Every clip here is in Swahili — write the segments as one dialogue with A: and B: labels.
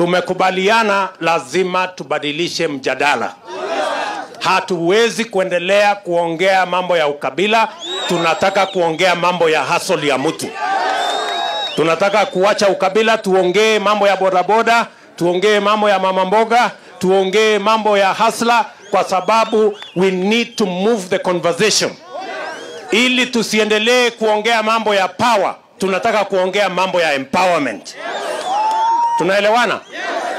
A: tumekubaliana lazima tubadilishe mjadala. Hatuwezi kuendelea kuongea mambo ya ukabila, tunataka kuongea mambo ya hasoli ya mtu. Tunataka kuacha ukabila, tuongee mambo ya bodaboda, tuongee mambo ya mama mboga, tuongee mambo ya hasla, kwa sababu we need to move the conversation ili tusiendelee kuongea mambo ya power. Tunataka kuongea mambo ya empowerment. Tunaelewana?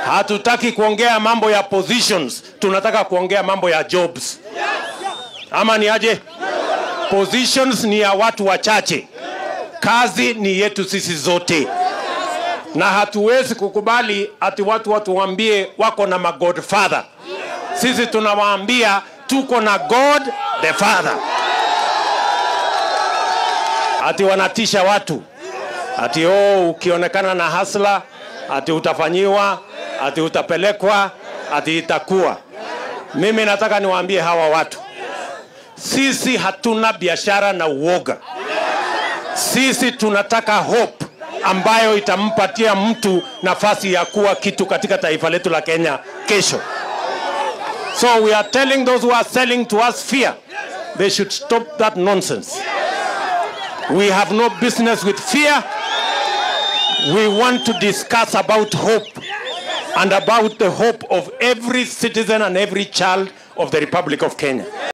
A: Hatutaki kuongea mambo ya positions, tunataka kuongea mambo ya jobs. Ama ni aje? Positions ni ya watu wachache, kazi ni yetu sisi zote, na hatuwezi kukubali ati watu watuwambie wako na magodfather. Sisi tunawaambia tuko na God the Father. Ati wanatisha watu ati oh, ukionekana na hasla ati utafanyiwa ati utapelekwa ati itakuwa. Mimi nataka niwaambie hawa watu, sisi hatuna biashara na uoga. Sisi tunataka hope ambayo itampatia mtu nafasi ya kuwa kitu katika taifa letu la Kenya kesho. So we are telling those who are selling to us fear, they should stop that nonsense. We have no business with fear. We want to discuss about hope and about the hope of every citizen and every child of the Republic of Kenya.